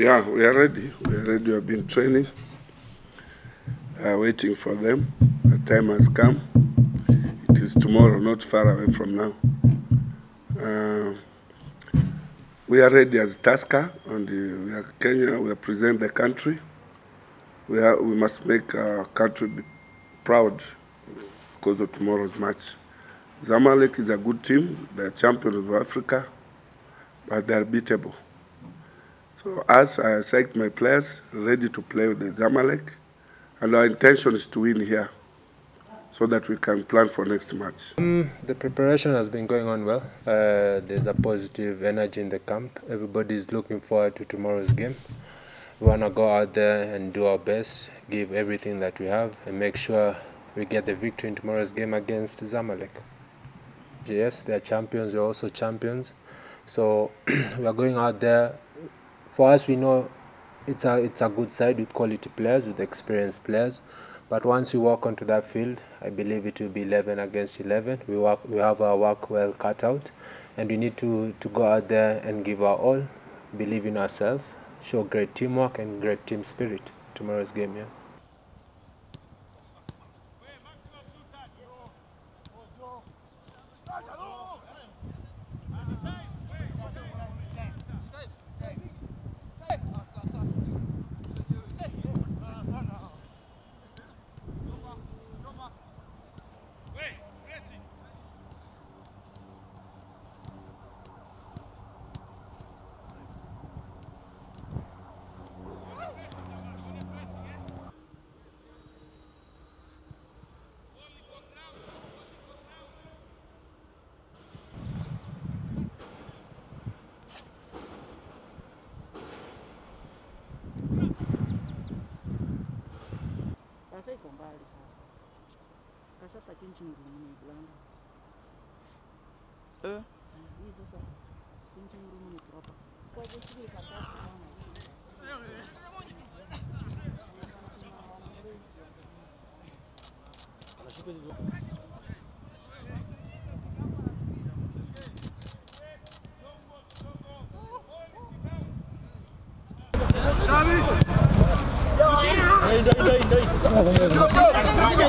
Yeah, we are ready. We are ready. We have been training, uh, waiting for them. The time has come. It is tomorrow, not far away from now. Uh, we are ready as Tusker, and uh, we are Kenya. We represent the country. We, are, we must make our country be proud because of tomorrow's match. Zamalek is a good team. They are champions of Africa, but they are beatable. So as I select my players ready to play with the Zamalek, and our intention is to win here so that we can plan for next match. Um, the preparation has been going on well. Uh, there's a positive energy in the camp. Everybody is looking forward to tomorrow's game. We want to go out there and do our best, give everything that we have, and make sure we get the victory in tomorrow's game against Zamalek. Yes, they are champions. We're also champions. So we are going out there for us, we know it's a it's a good side with quality players, with experienced players. But once we walk onto that field, I believe it will be 11 against 11. We work, we have our work well cut out, and we need to to go out there and give our all, believe in ourselves, show great teamwork and great team spirit tomorrow's game. Yeah. akasaigambali sasa akasapachinchingurumi nekulanda eh hii sasa chinchingurumi nekurapa anashika hivyo Xavi! đây đây đây đây.